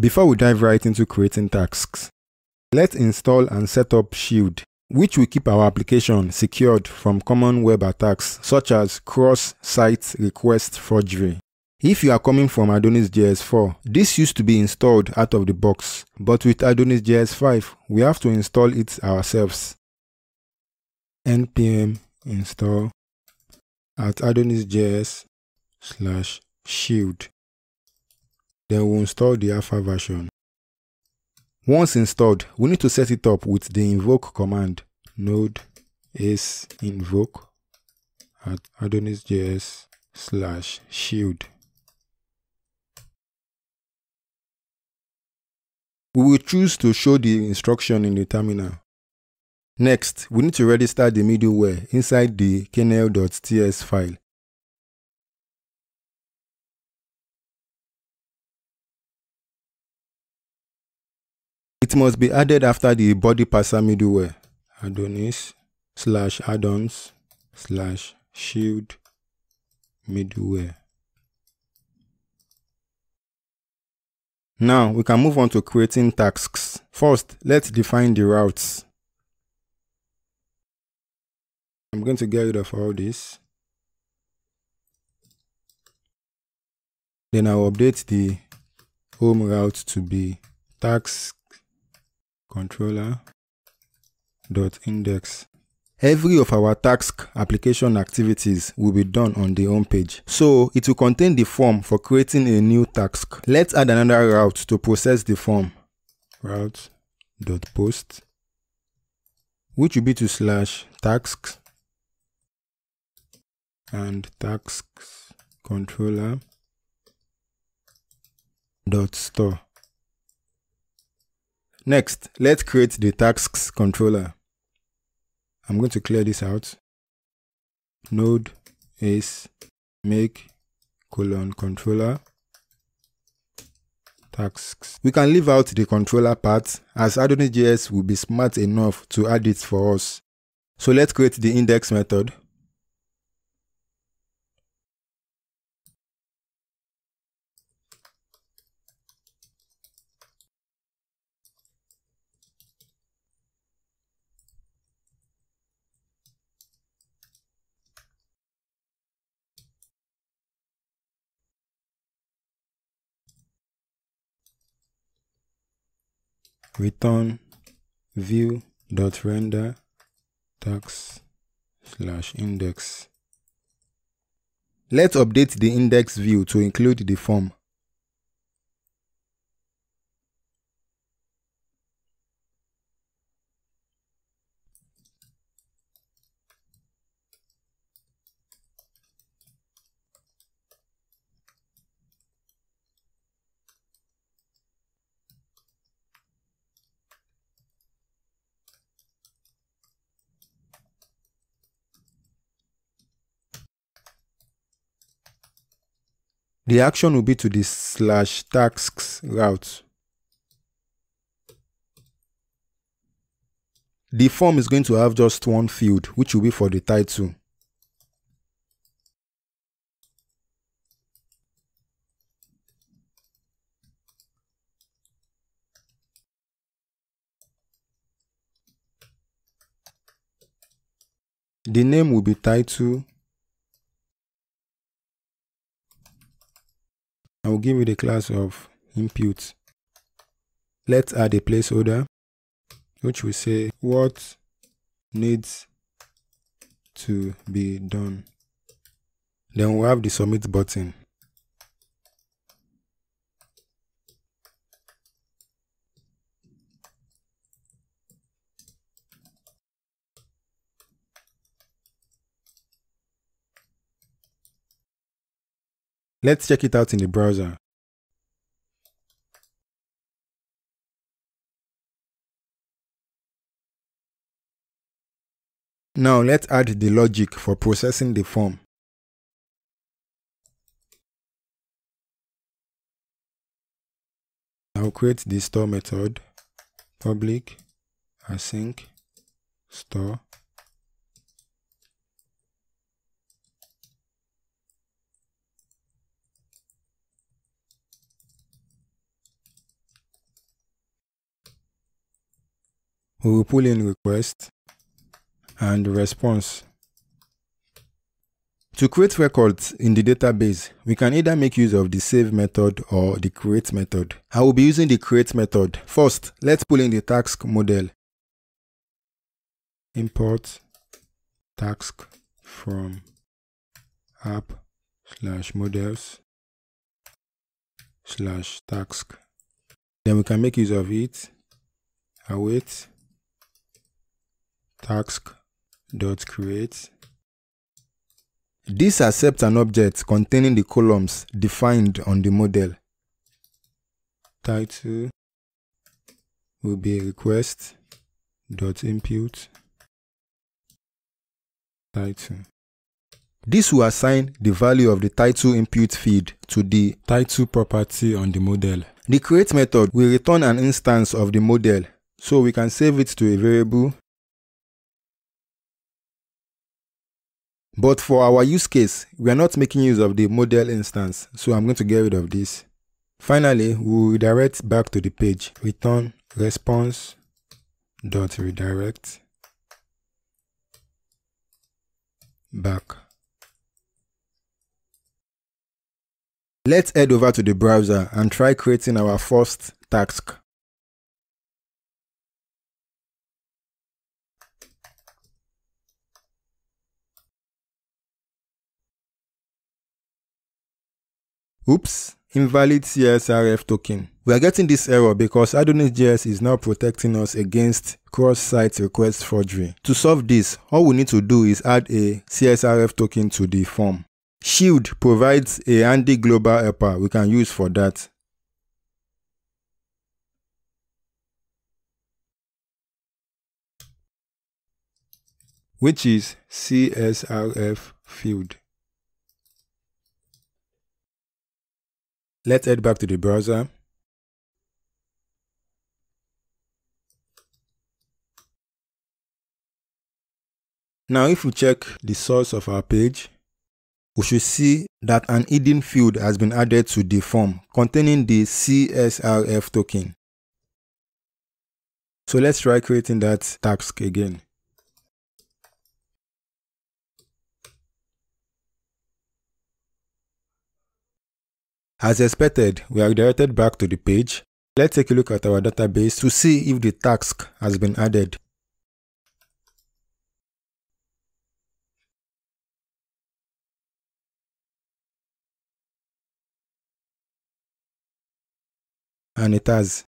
Before we dive right into creating tasks, let's install and set up Shield, which will keep our application secured from common web attacks such as cross-site request forgery. If you are coming from Adonis JS 4, this used to be installed out of the box, but with Adonis JS 5, we have to install it ourselves. npm install at adonisjs slash shield. Then we'll install the alpha version. Once installed, we need to set it up with the invoke command node ace invoke at adonisjs slash shield. We will choose to show the instruction in the terminal. Next, we need to register the middleware inside the kernel.ts file. It must be added after the body parser middleware adonis slash addons slash shield middleware. Now we can move on to creating tasks. First, let's define the routes. I'm going to get rid of all this. Then I'll update the home route to be task controller dot index. Every of our task application activities will be done on the home page. So it will contain the form for creating a new task. Let's add another route to process the form. Route dot post, which will be to slash tasks and tasks controller dot store. Next, let's create the tasks controller. I'm going to clear this out. Node ace make colon controller tasks. We can leave out the controller part as Adonis.js will be smart enough to add it for us. So let's create the index method. Return view dot render tags slash index. Let's update the index view to include the form. The action will be to the slash tasks route. The form is going to have just one field, which will be for the title. The name will be title I will give it a class of input. Let's add a placeholder, which will say what needs to be done. Then we'll have the submit button. Let's check it out in the browser. Now let's add the logic for processing the form. I'll create the store method, public async store we will pull in request and response. To create records in the database, we can either make use of the save method or the create method. I will be using the create method. First, let's pull in the task model. Import task from app slash models slash task. Then we can make use of it. Await task dot create this accepts an object containing the columns defined on the model. Title will be request dot input title. This will assign the value of the title input field to the title property on the model. The create method will return an instance of the model, so we can save it to a variable But for our use case, we are not making use of the model instance, so I'm going to get rid of this. Finally, we will redirect back to the page. Return response dot redirect back. Let's head over to the browser and try creating our first task. Oops, invalid CSRF token. We are getting this error because Adonis.js is now protecting us against cross-site request forgery. To solve this, all we need to do is add a CSRF token to the form. Shield provides a handy global helper we can use for that. which is CSRF field. Let's head back to the browser. Now if we check the source of our page, we should see that an hidden field has been added to the form containing the CSRF token. So let's try creating that task again. As expected, we are redirected back to the page. Let's take a look at our database to see if the task has been added. And it has.